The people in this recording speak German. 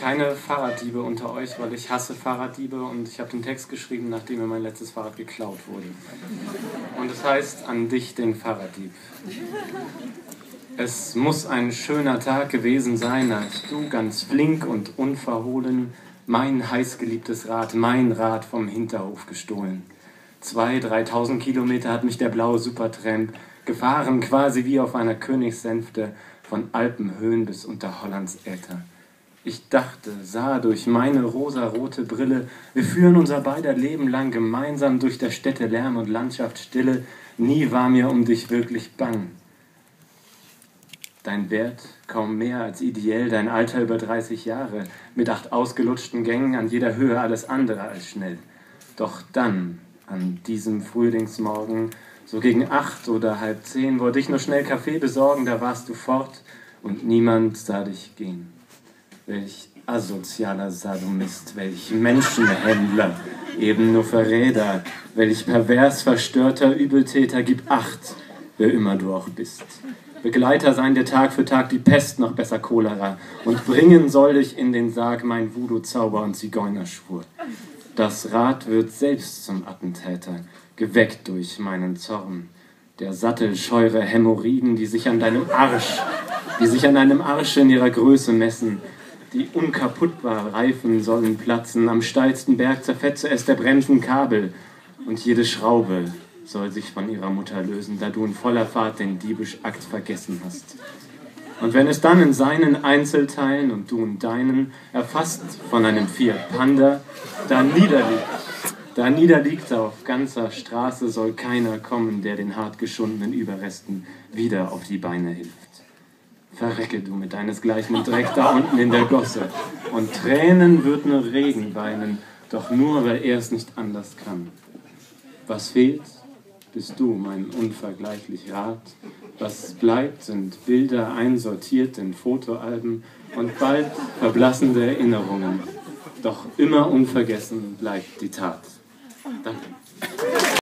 keine Fahrraddiebe unter euch, weil ich hasse Fahrraddiebe und ich habe den Text geschrieben, nachdem mir mein letztes Fahrrad geklaut wurde. Und es heißt an dich, den Fahrraddieb. Es muss ein schöner Tag gewesen sein, als du ganz flink und unverhohlen mein heißgeliebtes Rad, mein Rad vom Hinterhof gestohlen. Zwei, dreitausend Kilometer hat mich der blaue Supertramp gefahren, quasi wie auf einer Königssänfte von Alpenhöhen bis unter Hollands Äther. Ich dachte, sah durch meine rosarote Brille, wir führen unser beider Leben lang gemeinsam durch der Städte Lärm und Landschaft Stille, nie war mir um dich wirklich bang. Dein Wert kaum mehr als ideell, dein Alter über 30 Jahre, mit acht ausgelutschten Gängen an jeder Höhe alles andere als schnell. Doch dann, an diesem Frühlingsmorgen, so gegen acht oder halb zehn, wollte ich nur schnell Kaffee besorgen, da warst du fort und niemand sah dich gehen. Welch asozialer Sadomist, welch Menschenhändler, eben nur Verräter, welch pervers verstörter Übeltäter, gib acht, wer immer du auch bist. Begleiter sein dir Tag für Tag die Pest, noch besser Cholera, und bringen soll dich in den Sarg mein Voodoo-Zauber und Zigeunerschwur. Das Rad wird selbst zum Attentäter, geweckt durch meinen Zorn. Der sattelscheure Hämorrhoiden, die sich an deinem Arsch, die sich an deinem Arsch in ihrer Größe messen, die unkaputtbar Reifen sollen platzen, am steilsten Berg zerfetze es der Bremsenkabel und jede Schraube soll sich von ihrer Mutter lösen, da du in voller Fahrt den Diebischakt vergessen hast. Und wenn es dann in seinen Einzelteilen und du in deinen, erfasst von einem Fiat Panda, da niederliegt, da niederliegt auf ganzer Straße, soll keiner kommen, der den hart geschundenen Überresten wieder auf die Beine hilft. Verrecke du mit deinesgleichen Dreck da unten in der Gosse. Und Tränen wird nur Regen weinen, doch nur, weil er es nicht anders kann. Was fehlt, bist du, mein unvergleichlich Rat. Was bleibt, sind Bilder einsortiert in Fotoalben und bald verblassende Erinnerungen. Doch immer unvergessen bleibt die Tat. Danke.